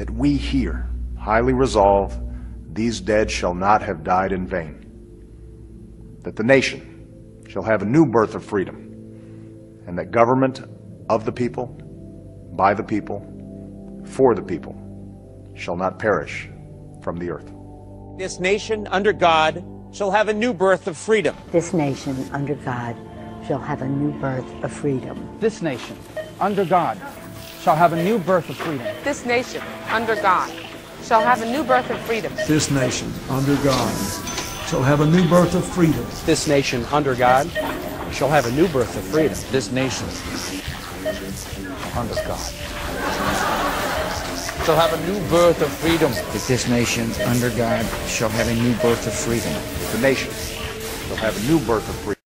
that we here highly resolve these dead shall not have died in vain, that the nation shall have a new birth of freedom, and that government of the people, by the people, for the people, shall not perish from the earth. This nation under God shall have a new birth of freedom. This nation under God shall have a new birth of freedom. This nation under God shall have a new birth of freedom. This nation under God shall have a new birth of freedom. This nation under God shall have a new birth of freedom. This nation under God shall have a new birth of freedom. This nation under God shall have a new birth of freedom. That this nation under God shall have a new birth of freedom. The nation shall have a new birth of freedom.